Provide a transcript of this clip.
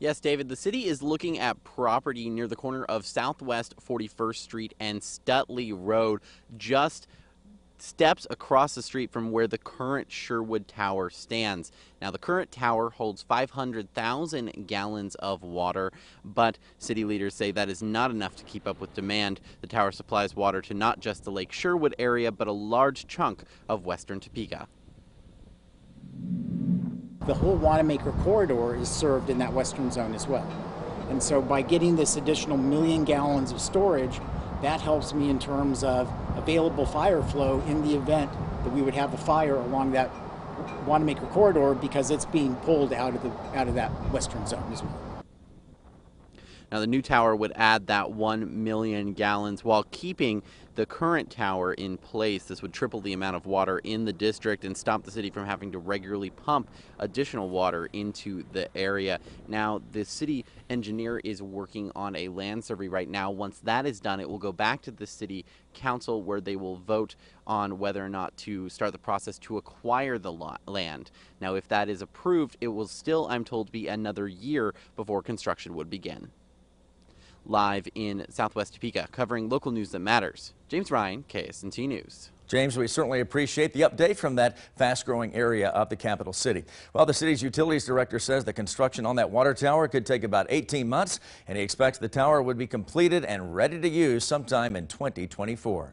Yes, David, the city is looking at property near the corner of Southwest 41st Street and Stutley Road, just steps across the street from where the current Sherwood Tower stands. Now, the current tower holds 500,000 gallons of water, but city leaders say that is not enough to keep up with demand. The tower supplies water to not just the Lake Sherwood area, but a large chunk of western Topeka. The whole Wanamaker corridor is served in that western zone as well. And so by getting this additional million gallons of storage, that helps me in terms of available fire flow in the event that we would have a fire along that Wanamaker corridor because it's being pulled out of the out of that western zone as well. Now, the new tower would add that 1 million gallons while keeping the current tower in place. This would triple the amount of water in the district and stop the city from having to regularly pump additional water into the area. Now, the city engineer is working on a land survey right now. Once that is done, it will go back to the city council where they will vote on whether or not to start the process to acquire the land. Now, if that is approved, it will still, I'm told, be another year before construction would begin live in Southwest Topeka, covering local news that matters. James Ryan, KSNT News. James, we certainly appreciate the update from that fast-growing area of the capital city. Well, the city's utilities director says the construction on that water tower could take about 18 months, and he expects the tower would be completed and ready to use sometime in 2024.